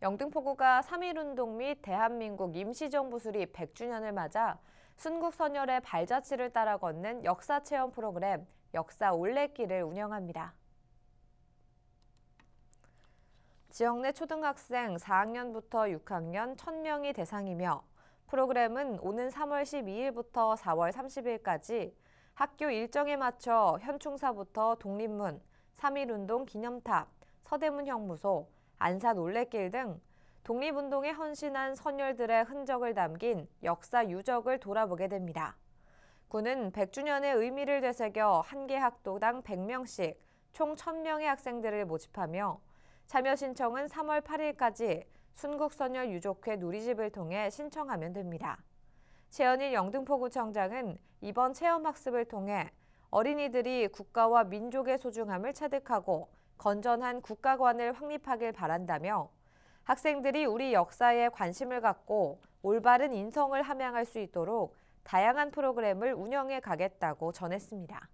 영등포구가 3.1운동 및 대한민국 임시정부 수립 100주년을 맞아 순국선열의 발자취를 따라 걷는 역사체험 프로그램 역사 올레길을 운영합니다. 지역 내 초등학생 4학년부터 6학년 1000명이 대상이며 프로그램은 오는 3월 12일부터 4월 30일까지 학교 일정에 맞춰 현충사부터 독립문, 3.1운동 기념탑, 서대문 형무소, 안산 올레길 등 독립운동에 헌신한 선열들의 흔적을 담긴 역사 유적을 돌아보게 됩니다. 군은 100주년의 의미를 되새겨 한 개 학도당 100명씩 총 1000명의 학생들을 모집하며 참여 신청은 3월 8일까지 순국선열 유족회 누리집을 통해 신청하면 됩니다. 최현일 영등포구청장은 이번 체험학습을 통해 어린이들이 국가와 민족의 소중함을 체득하고 건전한 국가관을 확립하길 바란다며 학생들이 우리 역사에 관심을 갖고 올바른 인성을 함양할 수 있도록 다양한 프로그램을 운영해 가겠다고 전했습니다.